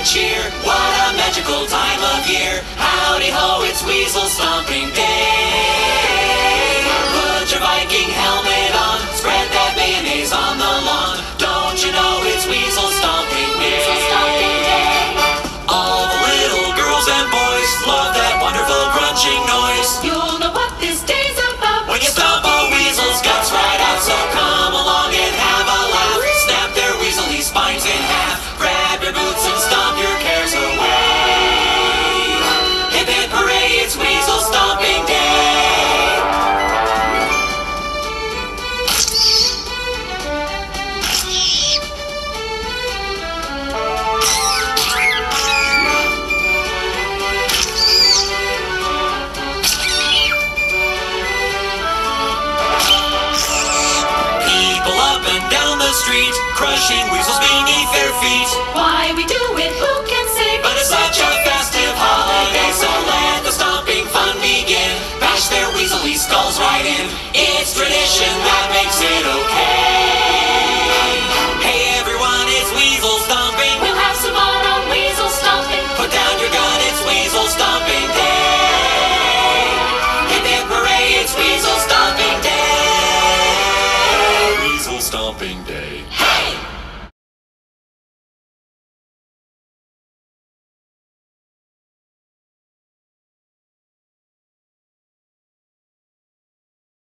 and cheer. What a magical time of year. Howdy ho, it's Weasel Stomping Day. Street, crushing weasels beneath their feet. Why we do it, who can say? But it's such a festive holiday, so let the stomping fun begin. Bash their weaselly skulls right in. It's tradition. Stomping Day.